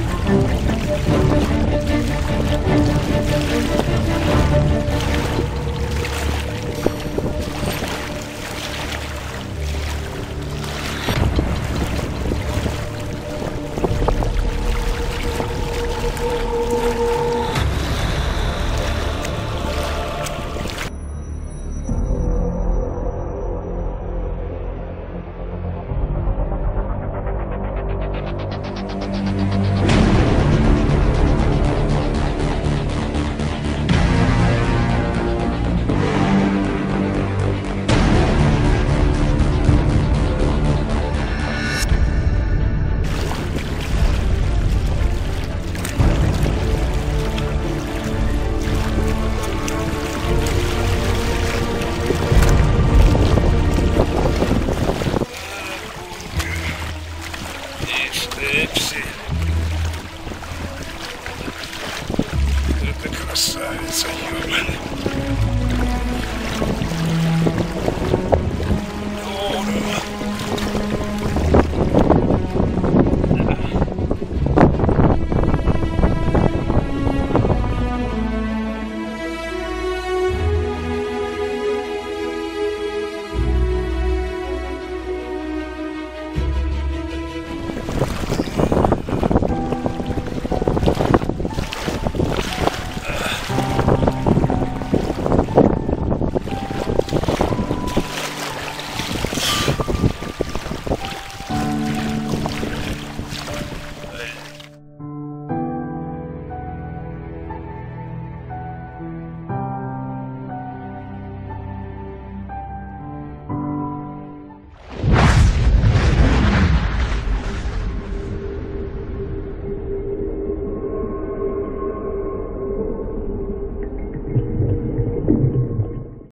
you É, é